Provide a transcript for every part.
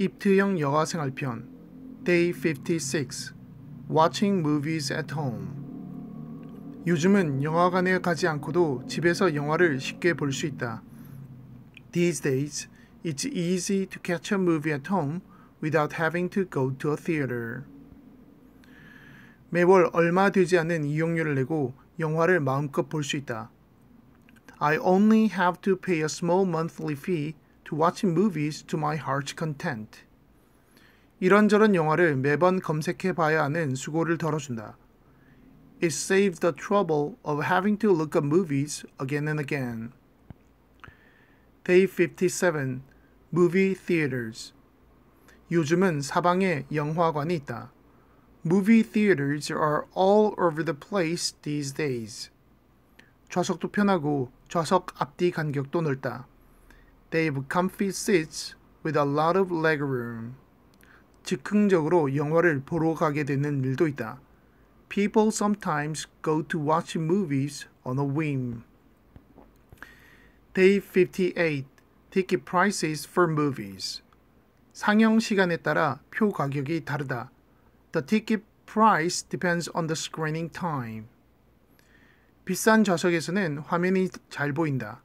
입트형 여가생활편 Day 56 Watching Movies at Home 요즘은 영화관에 가지 않고도 집에서 영화를 쉽게 볼 수 있다. These days, it's easy to catch a movie at home without having to go to a theater. 매월 얼마 되지 않는 이용료를 내고 영화를 마음껏 볼 수 있다. I only have to pay a small monthly fee to watch movies to my heart's content. 이런저런 영화를 매번 검색해 봐야 하는 수고를 덜어준다. It saves the trouble of having to look up movies again and again. Day 57 Movie Theaters 요즘은 사방에 영화관이 있다. Movie theaters are all over the place these days. 좌석도 편하고 좌석 앞뒤 간격도 넓다. They have comfy seats with a lot of legroom. 즉흥적으로 영화를 보러 가게 되는 일도 있다. People sometimes go to watch movies on a whim. Day 58. Ticket prices for movies. 상영 시간에 따라 표 가격이 다르다. The ticket price depends on the screening time. 비싼 좌석에서는 화면이 잘 보인다.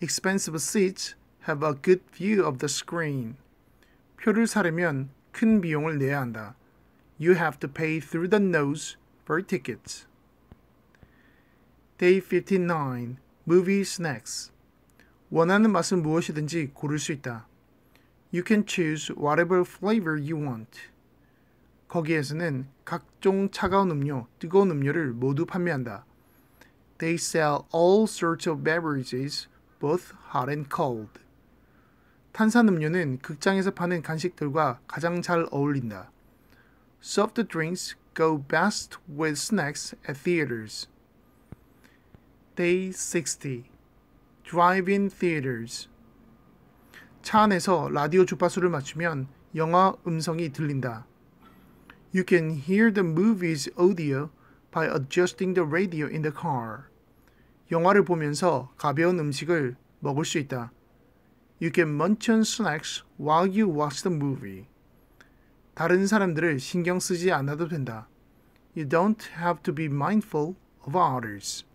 Expensive seats have a good view of the screen. 표를 사려면 큰 비용을 내야 한다. You have to pay through the nose for tickets. Day 59. Movie snacks. 원하는 맛은 무엇이든지 고를 수 있다. You can choose whatever flavor you want. 거기에서는 각종 차가운 음료, 뜨거운 음료를 모두 판매한다. They sell all sorts of beverages, both hot and cold. 탄산음료는 극장에서 파는 간식들과 가장 잘 어울린다. Soft drinks go best with snacks at theaters. Day 60. Drive-in theaters. 차 안에서 라디오 주파수를 맞추면 영화 음성이 들린다. You can hear the movie's audio by adjusting the radio in the car. 영화를 보면서 가벼운 음식을 먹을 수 있다. You can munch on snacks while you watch the movie. 다른 사람들을 신경 쓰지 않아도 된다. You don't have to be mindful of others.